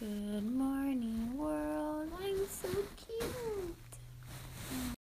Good morning.